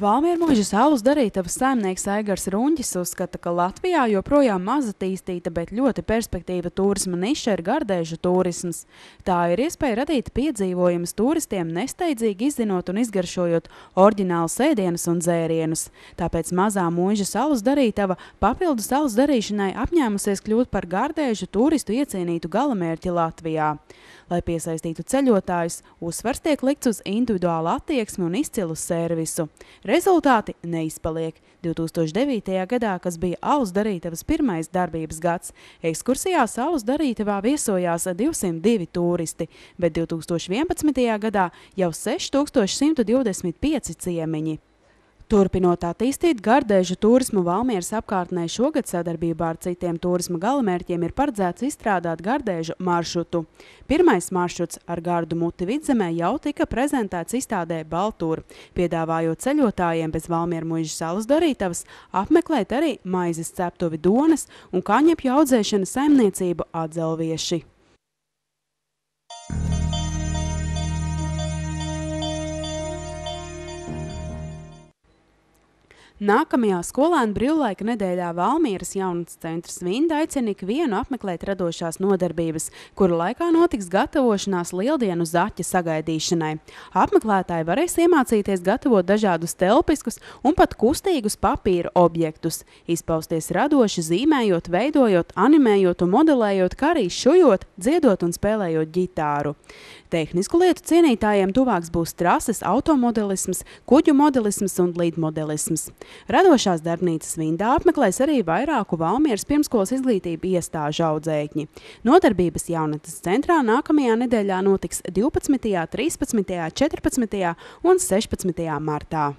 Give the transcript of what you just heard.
Valmiermuižas alus darītavas saimnieks Aigars Runģis uzskata, ka Latvijā joprojām mazatīstīta, bet ļoti perspektīva turisma niša ir gardēžu turisms. Tā ir iespēja radīt piedzīvojumus turistiem, nesteidzīgi izzinot un izgaršojot oriģinālus ēdienus un dzērienus. Tāpēc mazā muižas alus darītava papildus alus darīšanai apņēmusies kļūt par gardēžu turistu iecienītu galamērķi Latvijā. Lai piesaistītu ceļotājus, uzsvars tiek likts uz individuālu attieksmi un izcilu servisu. Rezultāti neizpaliek. 2009. gadā, kas bija alus darītavas pirmais darbības gads, ekskursijā alus darītavā viesojās 202 turisti, bet 2011. gadā jau 6125 ciemiņi. Turpinot attīstīt gardēžu turismu Valmieras apkārtnē, šogad sadarbībā ar citiem turisma galamērķiem ir paredzēts izstrādāt gardēžu maršrutu. Pirmais maršruts ar gardu muti vidzemē jau tika prezentēts izstādē Baltūra, piedāvājot ceļotājiem bez Valmiera muižas salas darītavas apmeklēt arī maizes ceptuvi Donas un kaņepju audzēšana saimniecību atzelvieši. Nākamajā skolēnu brīvlaika nedēļā Valmieras jaunatnes centrs Vinda aicina ikvienu apmeklēt radošās nodarbības, kura laikā notiks gatavošanās lieldienu zaķa sagaidīšanai. Apmeklētāji varēs iemācīties gatavot dažādus telpiskus un pat kustīgus papīra objektus, izpausties radoši zīmējot, veidojot, animējot un modelējot, kā arī šujot, dziedot un spēlējot ģitāru. Tehnisku lietu cienītājiem tuvāks būs trases, automodelisms, kuģu modelisms un līdmodelisms. Radošās darbnīcas vindā apmeklēs arī vairāku Valmieras pirmskolas izglītību iestāžu audzēkņi. Nodarbības jaunatnes centrā nākamajā nedēļā notiks 12., 13., 14. un 16. martā.